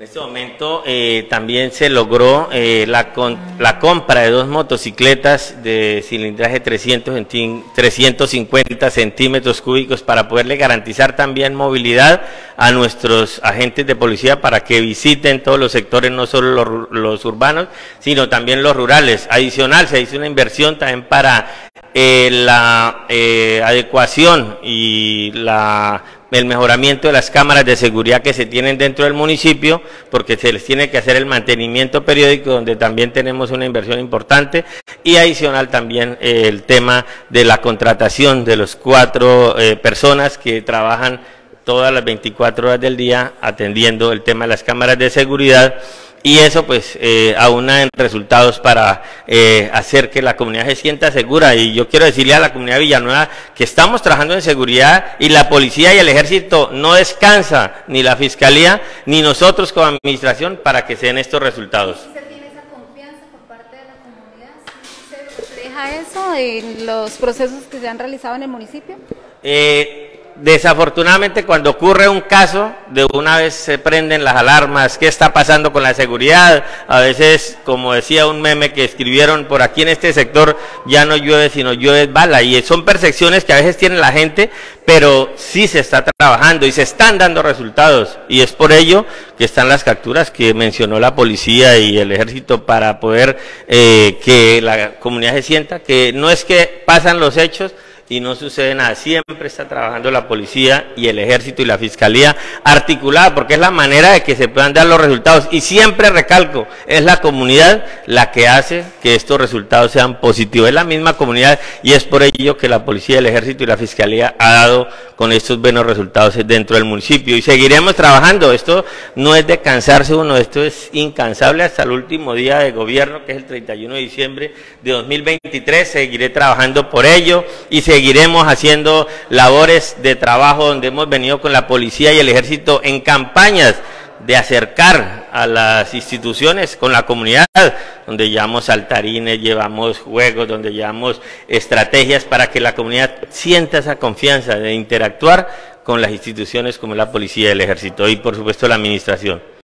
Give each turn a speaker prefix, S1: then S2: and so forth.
S1: En este momento eh, también se logró eh, la, la, compra de dos motocicletas de cilindraje 300 350 centímetros cúbicos para poderle garantizar también movilidad a nuestros agentes de policía para que visiten todos los sectores, no solo los, los urbanos, sino también los rurales. Adicional, se hizo una inversión también para eh, la adecuación y la el mejoramiento de las cámaras de seguridad que se tienen dentro del municipio, porque se les tiene que hacer el mantenimiento periódico, donde también tenemos una inversión importante, y adicional también eh, el tema de la contratación de los cuatro eh, personas que trabajan todas las 24 horas del día atendiendo el tema de las cámaras de seguridad y eso pues eh, aúna en resultados para eh, hacer que la comunidad se sienta segura y yo quiero decirle a la comunidad de Villanueva que estamos trabajando en seguridad y la policía y el ejército no descansa ni la fiscalía ni nosotros como administración para que se den estos resultados.
S2: ¿Se tiene esa confianza por parte de la comunidad? ¿Se refleja eso en los procesos que se han realizado en el municipio?
S1: Eh, Desafortunadamente cuando ocurre un caso, de una vez se prenden las alarmas, ¿qué está pasando con la seguridad? A veces, como decía un meme que escribieron por aquí en este sector, ya no llueve sino llueve bala. Y son percepciones que a veces tiene la gente, pero sí se está trabajando y se están dando resultados. Y es por ello que están las capturas que mencionó la policía y el ejército para poder eh, que la comunidad se sienta que no es que pasan los hechos, y no sucede nada. Siempre está trabajando la policía y el ejército y la fiscalía articulada, porque es la manera de que se puedan dar los resultados. Y siempre recalco, es la comunidad la que hace que estos resultados sean positivos. Es la misma comunidad y es por ello que la policía, el ejército y la fiscalía ha dado con estos buenos resultados dentro del municipio. Y seguiremos trabajando. Esto no es de cansarse uno, esto es incansable hasta el último día de gobierno, que es el 31 de diciembre de 2023. Seguiré trabajando por ello y seguiré seguiremos haciendo labores de trabajo donde hemos venido con la policía y el ejército en campañas de acercar a las instituciones con la comunidad, donde llevamos saltarines, llevamos juegos, donde llevamos estrategias para que la comunidad sienta esa confianza de interactuar con las instituciones como la policía el ejército y por supuesto la administración.